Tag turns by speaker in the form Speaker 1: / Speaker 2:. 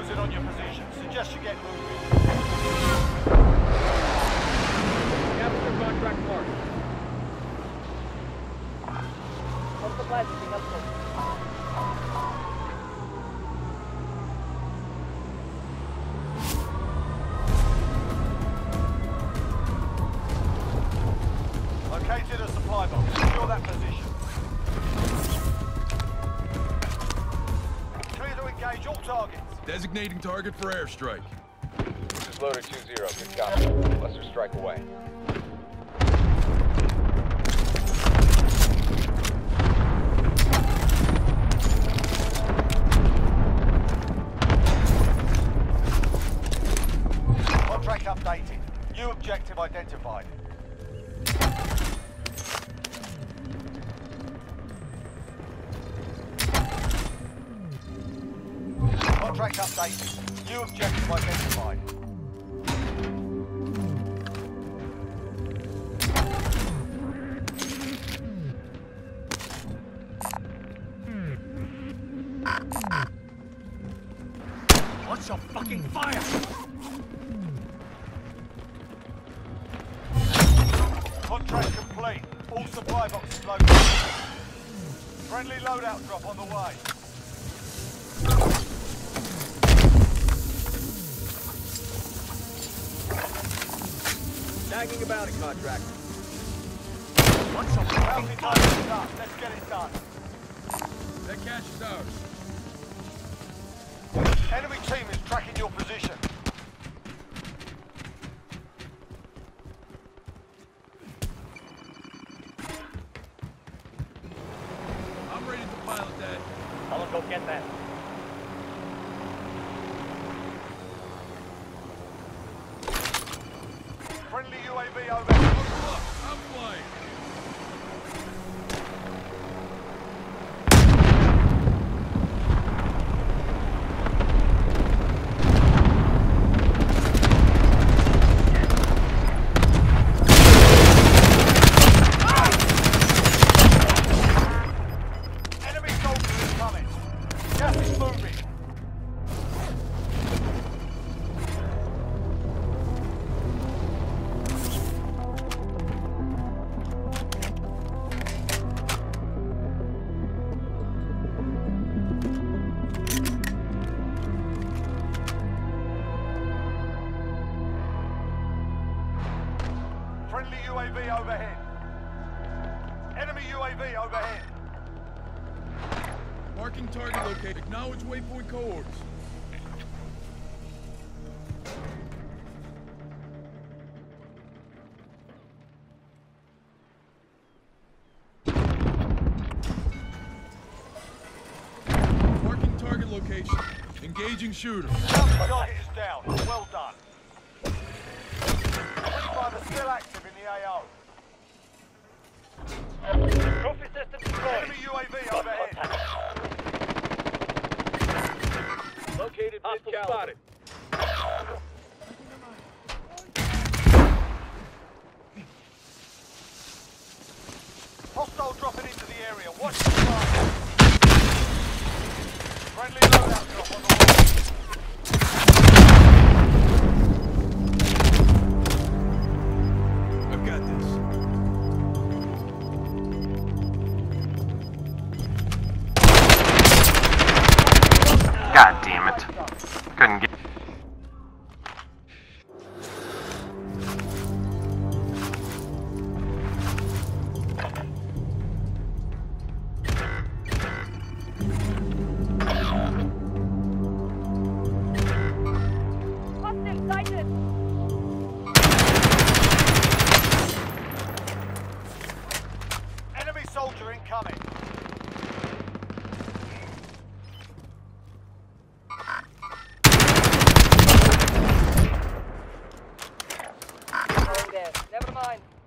Speaker 1: closing on
Speaker 2: your position. Suggest you get moving. Capture contract marked. What's the plan?
Speaker 3: Designating target for airstrike.
Speaker 4: This is loader 2-0. Good copy. Cluster strike away.
Speaker 2: Contract updated. New objective identified. Contract updated. New objective identified.
Speaker 5: Watch your fucking fire!
Speaker 2: Contract complete. All supply boxes loaded. Friendly loadout drop on the way.
Speaker 5: Snagging a bounty contract.
Speaker 2: Watch your Bounty target is up. Let's get it done.
Speaker 3: That cash is ours.
Speaker 2: Enemy team is tracking your position.
Speaker 3: I'm ready to pilot that.
Speaker 1: I'll go get that.
Speaker 2: Friendly UAV overhead.
Speaker 3: Look, I'm flying.
Speaker 2: Friendly UAV overhead. Enemy UAV overhead.
Speaker 3: Marking target located. Acknowledge waypoint coordinates. Marking target location. Engaging shooter.
Speaker 2: Target is down. Well done. Still active in the AO. line.